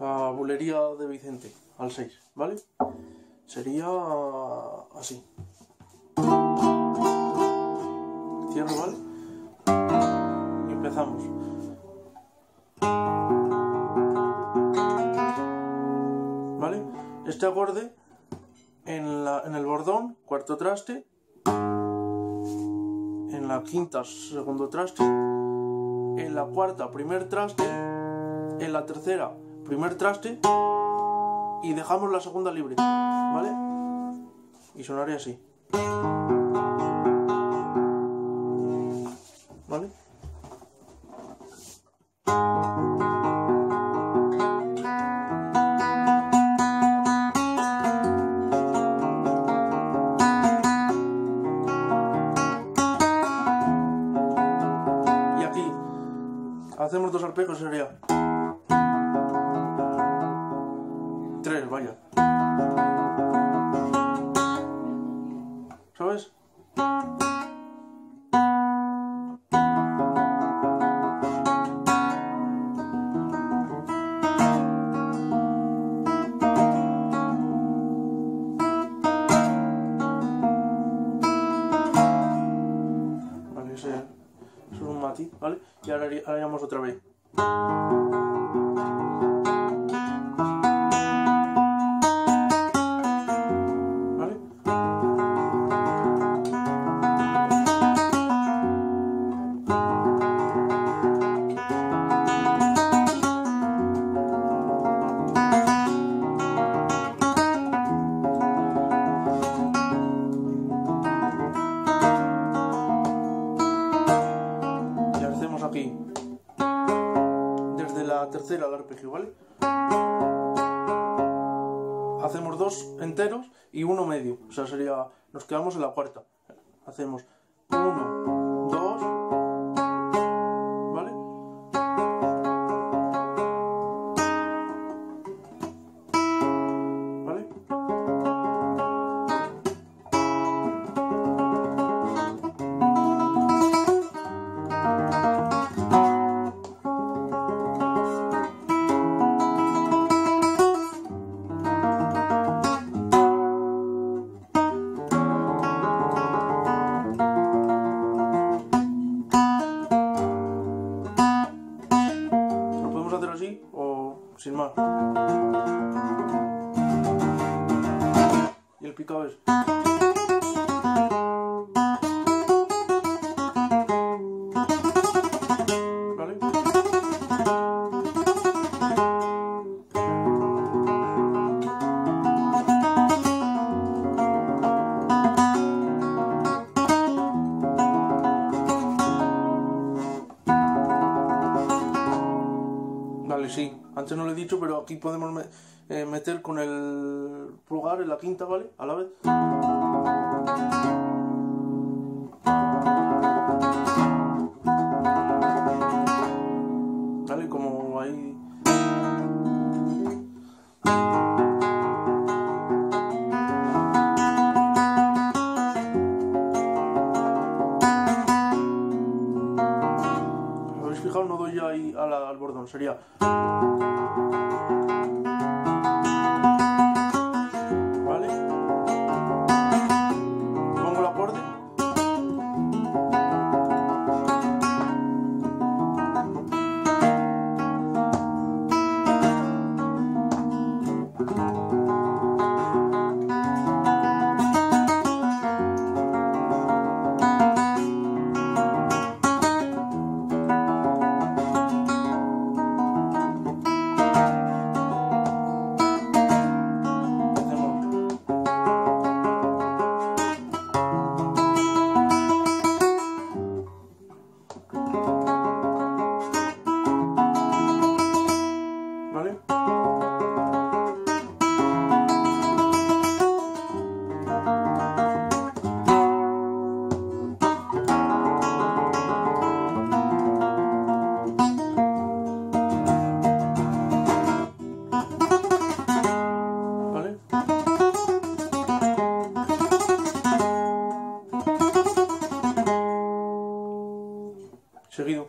la bulería de Vicente, al 6, ¿vale? Sería así. Cierro, ¿vale? Y empezamos. ¿Vale? Este acorde en el bordón, cuarto traste, en la quinta, segundo traste, en la cuarta, primer traste, en la tercera, primer traste y dejamos la segunda libre, ¿vale? Y sonaría así. ¿Vale? Y aquí hacemos dos arpegios, sería tres, vaya. ¿Sabes? Ese es un matiz, ¿vale? Y ahora harí- haríamos otra vez. Tercera al arpegio, ¿vale? Hacemos dos enteros y uno medio, o sea, sería, nos quedamos en la cuarta. Hacemos uno, dos, Y sí. Antes no lo he dicho, pero aquí podemos eh, meter con el pulgar en la quinta, ¿vale? A la vez. La- al bordón. Cherio.